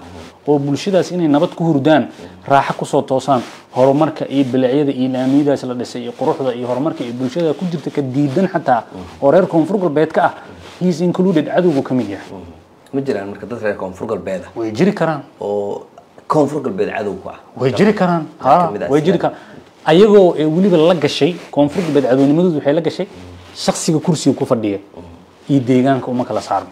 oo bulshadaas inay nabad ku hurdaan raaxo ku soo toosaan horumarka iyo bilacyada iyo laamiyadaas la dhisay iyo quruxda iyo horumarka iyo bulshada ku jirta ka diidan xataa oo reer koonfur galbeedka ah he is included cadowgu ka mid yahay. Ma jiraan marka dad reer koonfur galbeed ah way jiri karaan. Oo koonfur galbeed cadow ku ah. Way jiri karaan. Ha ka ah way jiri karaan. Ayagoo ee weliba la gashay koonfur galbeed cadownimadoodu waxay la gashay shaksiga kursiga ku fadhiya iyo deegaanka uma kala saarno.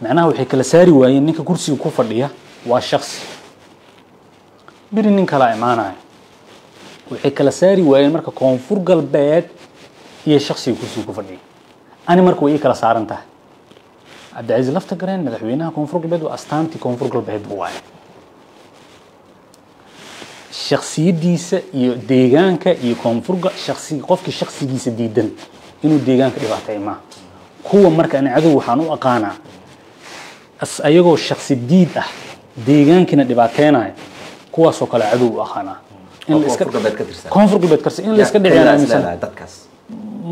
Macnaha waxay kala saari waayeen ninka kursiga ku fadhiya waa shaksi beri nin kala imaanaya waxay kala saari waayeen marka koonfur galbeed iyo shaksiga kursiga ku fadhiya. Ani marka way ii kala saaran tahay. Cabdicasiis lafta gareen madaxweynaha koonfur galbeed waa astaantii koonfur galbeed buu waaye. Shaksiyadiisa iyo deegaanka iyo koonfurga shaksi qofkii shaksigiisa diidan inuu deegaanka dhibaateeyo maaha kuwa marka ani cadow waxaan u aqaanaa as ayagoo shaksi diid ah deegaankina dhibaateenaya kuwaasoo kale cadow u aqaanaa. Koonfur galbeed ka tirsan. koonfur galbeed karsa in la iska Yaa- dhiciyaan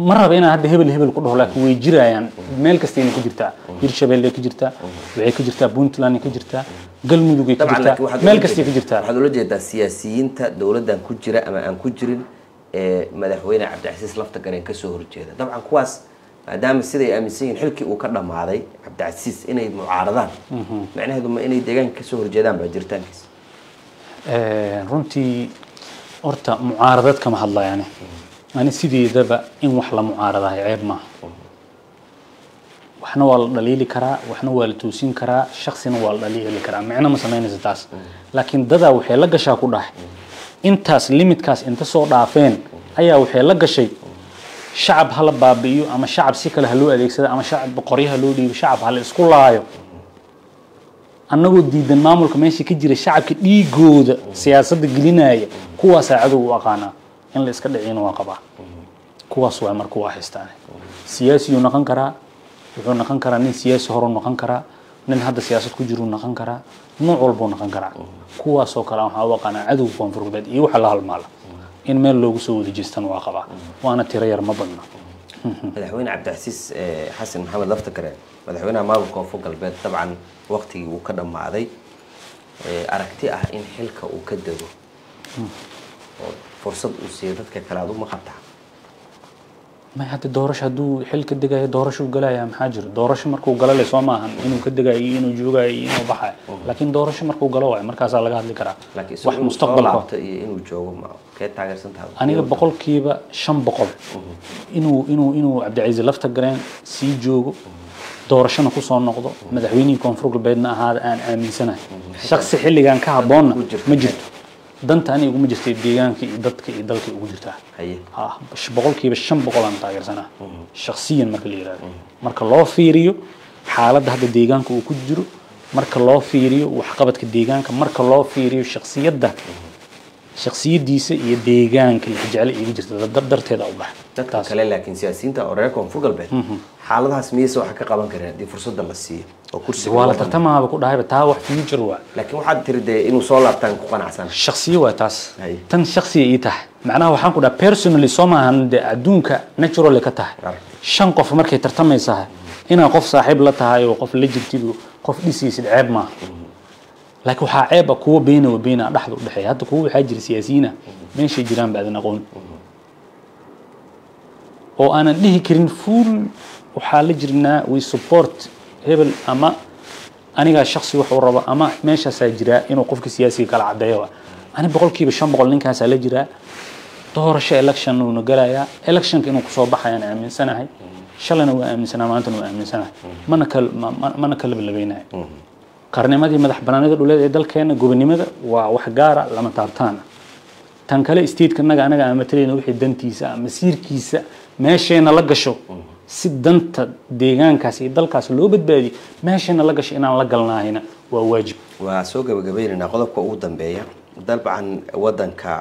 ma raba inaan hadda hebel hebel ku dhaho laakiin way jirayaan. Meel kastayna ka jirtaa. Hirshabelle ka jirtaa waxay ka jirtaa puntland ka jirtaa galmudugay ka jirtaa. meel kastay ka jirtaa. waxaad ula jeedaa siyaasiyiinta dowladdan ku jira ama aan ku jirin madaxweyne cabdicasiis lafta gareen ka soo horjeeda. Dabcan kuwaas maadaama siday aaminsan yihiin xilkii uu ka dhammaaday cabdicasiis inay mucaaradaan. Macnaheedu ma inay deegaanka ka soo horjeedaan baa jiritaankiisa runtii horta mucaaradad kama hadlayane ani sideedaba in wax la mucaaradahay ceeb maaha waxna waa la dhaliili karaa waxna waa la toosin karaa shaksina waa la dhaliili karaa. Micno ma samaynaysa taas. Laakiin dadaa waxay la gashaa ku dhahay. Intaas limitkaas inta soo dhaafeen ayaa waxay la gashay shacab ha la baabi'iyo ama shacab si kale ha loo adeegsado ama shacab qoryo ha loo dhiibo shacab ha la isku laayo. Annagoo diidan maamulka meesha ka jira shacabka dhiigooda siyaasadda gelinaya kuwaasaa cadow u aqaanaa in la iska dhiciyana waa qabaa. Kuwaas waa marka waa haystaan. Siyaasiyuu noqon karaa wuxuu noqon karaa nin siyaasi horuu noqon karaa nin hadda siyaasad ku jiruu noqon karaa nooc walbuu noqon karaa. Kuwaasoo kale waxaa u aqaanaa cadowga koonfur galbeed iyo waxa la halmaala in meel loogu soo wada jeestana waa qabaa. Waana tiro yar ma badna. Madaxweyne cabdicasiis eh, xasan maxamed laftakare madaxweynaha maamulka koonfur galbeed dabcan waqtigii uu ka dhammaaday. Eh, aragti ah in xilka uu ka dego. Oo fursad uu siiyo dadka kale aad uma qabtaa ما حتى دورش هدو حل كدجا دورش وقلا يا محاجر. دورش مركو وقلا لي سوما هم إنه كدجا ينو جوجا ينو بحاء لكن دورش مركو وقلا واي مركز على قاعد لكرا وح مستقبل عاد إنه جوجا ما. كيت تاجر سنت هذا أنا بقول كيبا شم بقول. إنه إنه إنه عبد العزيز لفت جرين سي جو دورش أنا خصوصا نقطة مدحويني كونفروك بيننا هذا أنا من سنة. شخص حلي كان كعبون مجد danta aniga iguma jirtay deegaanka iyo dadka iyo dalka ugu jirtaa ah boqolkiiba shan boqol aan taageersanaa shaksiyan marka la yihahdo marka loo fiiriyo xaaladda hadda deegaanka uu ku jiro marka loo fiiriyo waxqabadka deegaanka marka loo fiiriyo shaksiyadda shaksiyadiisa iyo deegaanka la jecel iga jirta dar- darteeda u bax. Dadka kale laakiin siyaasiyiinta oo reer koonfur galbeed xaaladahaas miyayse wax ka qaban kareen? Haddii fursadda la siiyo waa la loo bandhigo? tartamaaba ku dhahayba taa wax future waa. Laakiin waxaad tiri dee inuu soo laabtaan ku qanacsan. Shaksiye waa taas. Hay. tan shaksiya ii tahay. Macnaha waxaan ku dhaha personally soo maahan dee adduunka naturally ka tahay. Aragti. shan qof markay tartamaysahay inaad qof saaxiib la tahay oo qof la jirtid oo qof dhisaysid ceeb maaha laakiin waxaa ceeb kuwa beena wa beena dhexda u dhexeeya. Hadda kuwa waxaa jira siyaasiyiina meeshay jiraan baadan aqoon. Oo aanan dhihi karin full waxaa la jirnaa we support hebel ama anigaa shaksi wax uu rabo ama meeshaasaa jiraa inuu qofka siyaasiga kala cadeeyo ani boqolkiiba shan boqol ninkaasaa la jiraa doorasho election uuna galayaa electionka inuu ku soo baxayaan aaminsanahay shalayna waa aaminsanaa maantana waa aaminsanahay. Mana kal ma- ma- mana ka labalabeynayo qarnimadii madax banaanida dhuleed ee dalkeena gobonimada waa wax gaara lama taabtaana tan kale stateka naga anaga aan matalayna wixii dantiisa masiirkiisa meeshayna la gasho si danta deegaankaas iyo dalkaas loo badbaadiyo meeshayna la gasho inaan la galnaahayna waa waajib. Waa soo gabagabeynaynaa qodobka ugu dambeeya. Dabcan wadanka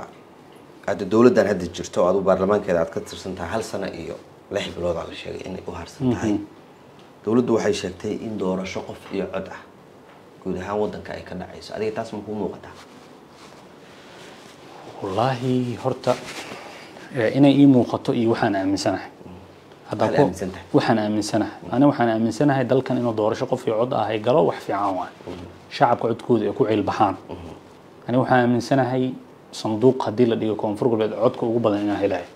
hadda dowladdan hadda jirto adu baarlamaankeeda aad ka tirsan tahay hal sano iyo lix bilood aa la sheegay inay u harsan tahay dowladdu waxay sheegtay in doorasho qof iyo cod ah guud ahaan wadanka ay ka dhacayso. Adiga taas ma kuu muuqataa wallaahi horta inay ii muuqato iyo waxaan aaminsanahay Haddaan Waxaad ku- aaminsantahay? Waxaan aaminsanahay. Ani waxaan aaminsanahay dalkan inuu doorasho qof iyo cod ah ay galo wax fiican waay. Shacabka codkooda ay ku ciilbaxaan ani waxaan aaminsanahay sanduuq haddii la dhigo koonfur galbeed codka ugu badan inaan helayo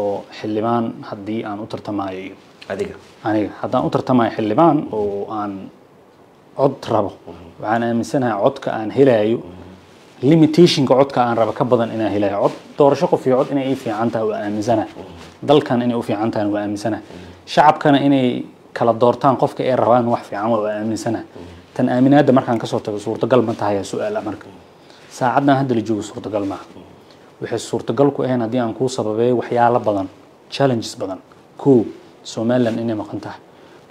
oo xildhibaan haddii aan u tartamayo iyo. Adiga. Aniga haddaan u tartamayo xildhibaan oo aan cod rabo waxaan aaminsanahay codka aan helayo limitationka codka aan rabo ka badan inaan helayo cod. Doorasho qof iyo cod inay ii fiican tahay waa aaminsanahay dalkan inay u fiican tahay waa aaminsanahay shacabkana inay kala doortaan qofka ay rabaan wax fiican waa aaminsanahay tan aaminaadda markaan ka soo tago suurtagal ma tahay su'aal ah marka. Saacaddan hadda la joogo suurtagal maaha. Waxay suurtagal ku ahayn haddii aan kuu sababeeyo waxyaalo badan challenges badan. Kow somaliland inay maqan tahay.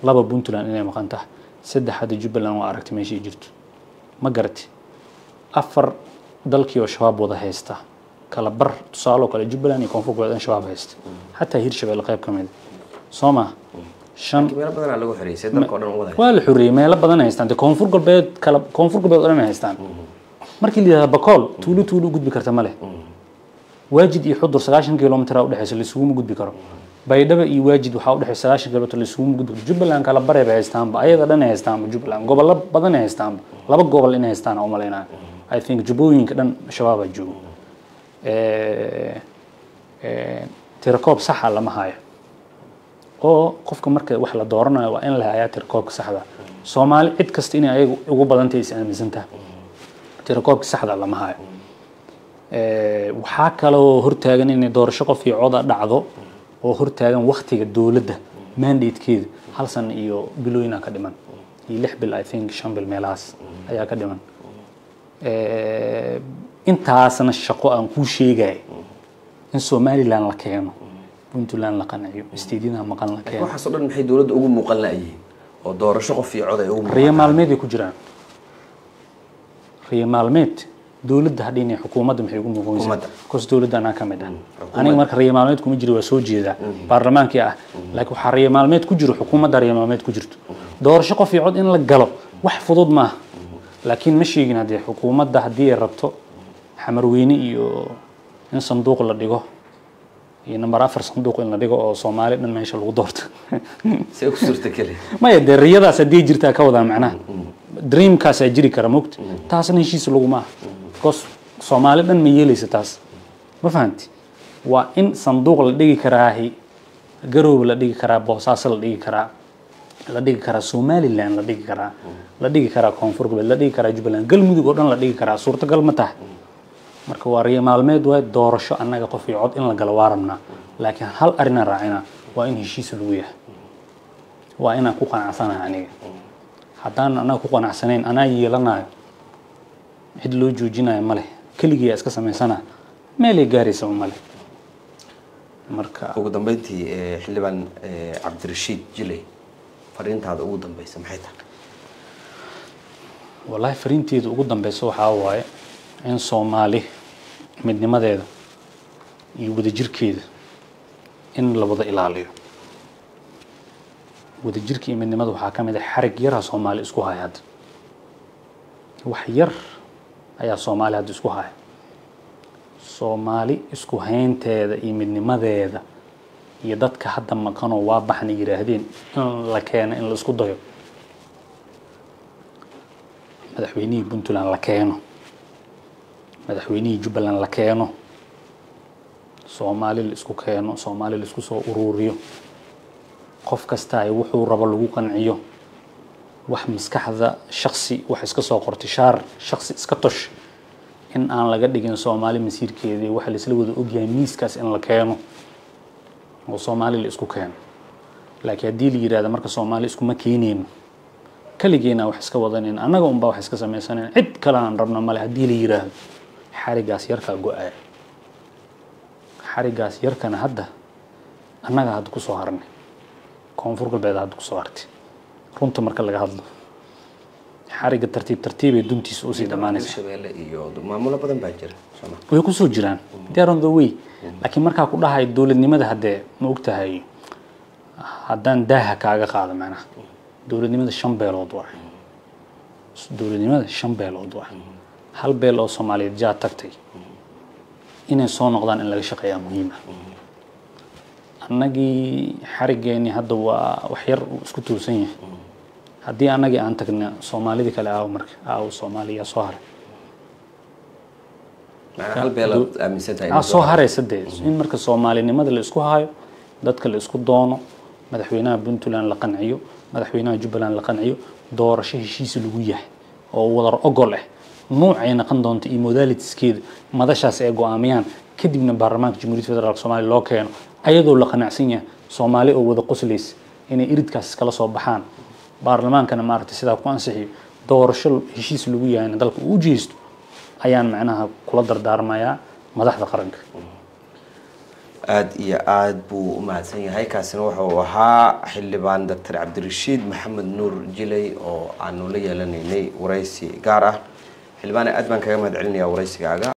Laba puntland inay maqan tahay. Saddex hadda jubbaland waa aragti meeshay jirto. Ma garati. Afar dalkii oo shabaab wada haysta kala bar tusaale oo kale jubbaland iyo koonfur in shabaab haysta xataa hirshabelle qayb ka mid soo ma? Waa la xoreeyey meelo badan ay haystaan. Dee koonfur galbeed kala koonfur galbeed oo dhan ay haystaan. Markii la yidhahda bakool tuulo tuulo u gudbi karta ma leh. Waajid iyo xudur sagaashan kilomitr aa udhexeysa laisuguma gudbi karo. Baydhaba iyo waajid waxaa udhexeysa sagaashan kilomitr laisuguma gudbi karo. Jubbaland kala bare bay haystaanba ayada dhan ay haystaanba jubbaland. Gobollo badan ay haystaanba. Laba gobol inay haystaan aan u malaynaya i think jubbooyinka dhan shabaabaa joogo tirakoob saxa lama hayo. Oo qofka marka wax la dooranayo waa in la hayaa tirakoobka saxda. Soomaali cid kasta inay ayaga ugu badantahay is aaminsantaha tirakoobka saxda lama hayo. Waxaa kaloo hortaagan inay doorasho qof iyo coda dhacdo oo hortaagan waktiga dowladda mandatekeeda hal san iyo bilooyinaa ka dhiman. Iyo lix bil i think shan bil meelahaas ayaa ka dhiman intaasna shaqo aan kuu sheegaya in somaliland la keeno puntland la qanciyo isteedyada maqan la keeno. waxaas oo dhan maxay dowladda ugu muuqan la'yihiin oo doorasho qof iyo cod ay ugu riyo maalmeed ay ku jiraan. Riyo maalmeed dowladda hadhiina xukuumadda maxay ugu muuqanaysaa kos dowladda anaa ka mid ah. Xukuumadda. aniga marka riyo maalmeed kuma jiro waa soo jeedaa. Baarlamaankii ah. Laakiin waxaa riyo maalmeed ku jiro xukuumadda riyo maalmeed ku jirto. Doorasho qof iyo cod in la galo wax fudud maaha. Laakiin ma sheegin haddii xukuumadda haddii ay rabto xamarweyne iyo in sanduuq la dhigo. Iyo number afar sanduuq in la dhigo oo soomaali dhan meesha lagu doorto. Maya dee riyadaas haddii jirtaa ka wadaa macnaha dreamkaasaa jiri kara mogta taasna heshiis laguma aha. Because soomaali dhan ma yeelaysa taas. Ma fahanti? Waa in sanduuq la dhigi karaahi garoob la dhigi karaa boosaaso la dhigi karaa la dhigi karaa somaliland la dhigi karaa la dhigi karaa koonfur galbeed la dhigi karaa jubbaland galmudug oo dhan la dhigi karaa suurtagal ma tahay marka waa riyo maalmeed waay doorasho annaga qof iyo cod in la galo waa rabnaa laakiin hal arrinaan raacina waa in heshiis lagu yahay. Waa inaan ku qanacsanahay aniga. Haddaan annaga ku qanacsanayn anaa yeelanayo cid loo joojinayo ma leh. Keligiyaa iska samaysana meelay gaaraysa ma leh. Marka ugu dambeyntii xildhibaan cabdirashiid jiley fariintaada ugu dambeysa maxay tahay? Wallaahi fariinteeda ugu dambeysa waxaa waaye in soomaali midnimadeeda iyo wadajirkeeda in la wada ilaaliyo. Wadajirka iyo midnimada waxaa ka mid ah xarig yara soomaali isku haya hadda wax yar ayaa soomaali hadda isku haya soomaali isku haynteeda iyo midnimadeeda iyo dadka hadda maqanoo waa baxna yidhaahdeen in la keeno in la isku dayo. Madaxweynihii puntland la keeno madaxweynihii jubbaland la keeno soomaali la isku keeno soomaali la isku soo uruuriyo qof kasta ay wuxuu rabo lagu qanciyo wax maskaxda shaksi wax iska soo qortay shaar shaksi iska tosh. In aan laga dhigin soomaali masiirkeedii waxa laisla wada ogyahay miiskaas in la keeno oo soomaali la isku keeno. Laakiin haddii la yidhahda marka soomaali iskuma keeneyno keligeena wax iska wadanin annaga unbaa wax iska samaysanen cid kale aan rabna male haddii la yidhaahdo xarigaas yarkaa go-aya xarigaas yarkana hadda annaga hadda kusoo harnay koonfur galbeed hadda kusoo hartay runta marka laga hadlo xariga tartiib tartiibay duntiisa usii dhammaanaysa shabeelle iyo maamulo badan baa jira sooma way kusoo jiraan they are on the way laakiin markaa ku dhahay dowladnimada haddee ma ogtahay haddaan daaha kaaga qaado macnaha dowladnimada shan beelood waay dowladnimada shan beelood waay hal beel oo soomaaliyeed jaa tagtay. Inay soo noqdaan in laga shaqeeyaa muhiima annagii xarigeennii hadda waa wax yar uu isku tuursan yahay. Haddii annagii aan tagna soomaalidii kale aawo marka aawo soomaaliya soo haray. Soo haraysa dee in marka soomaalinimada la isku hayo dadka la isku doono madaxweynaha puntland la qanciyo madaxweynaha jubbaland la qanciyo doorasho heshiis lagu yahay oo wadar ogol ah nuucay noqon doonto iyo modalitiskeeda madashaas ay go'aamiyaan. Kadibna baarlamaanka jamhuuriyadda federaalk soomaaliya loo keeno. Ayadoo la qanacsan yahay soomaali oo wada qoslaysa inay iridkaas kala soo baxaan. Baarlamaankana maaragtay sidaa ku ansixiyo doorasho heshiis lagu yahayna dalka uu jeesto ayaan macnaha kula dardaarmayaa madaxda qaranka. Aada iyo aada buu u mahadsan yahay. Kaasina wuxuu ahaa xildhibaan doctor cabdirashiid maxamed nuur jiley oo aanu la yeelanaynay waraysi gaar ah حلبان أدمن كيما دعلني أو رئيسي عقا